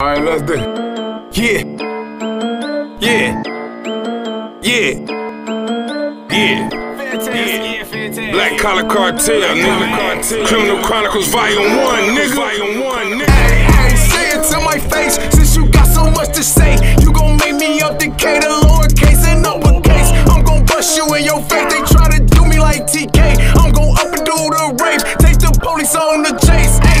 Alright, let's do it. Yeah. Yeah. Yeah. Yeah. Yeah. Black Collar Cartel, nigga. Criminal Chronicles Volume 1, nigga. Volume 1, nigga. Hey, hey, say it to my face, since you got so much to say. You gon' make me up the K, the lowercase and uppercase. I'm gon' bust you in your face. They try to do me like TK. I'm gon' up and do the rape. Take the police on the chase. Hey,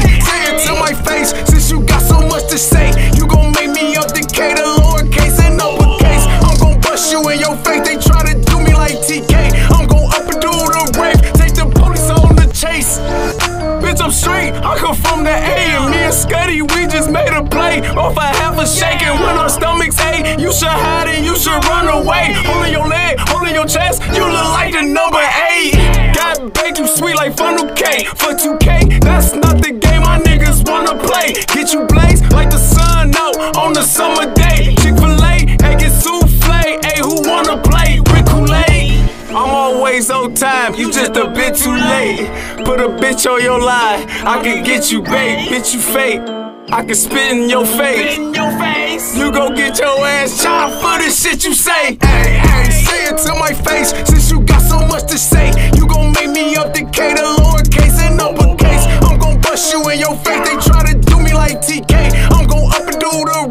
come from the A, and me and Scuddy, we just made a play off a half a shake. And when our stomachs ache, you should hide and you should run away. Holding your leg, holding your chest, you look like the number eight. Got baked, you sweet like funnel cake. For 2K, that's not the game my niggas wanna play. Get you blazed like the sun out on the summer day. Chick fil A, egg and souffle. Hey, who wanna play? Rick Kool-Aid. I'm always on time, you just a bit too Put a bitch on your line, I can get you bait. Bitch, you fake. I can spit in your face. You gon' get your ass chopped for the shit you say. Hey, hey, say it to my face since you got so much to say. You gon' make me up the K to lowercase and uppercase. I'm gon' bust you in your face. They try to do me like TK. I'm gon' up and do the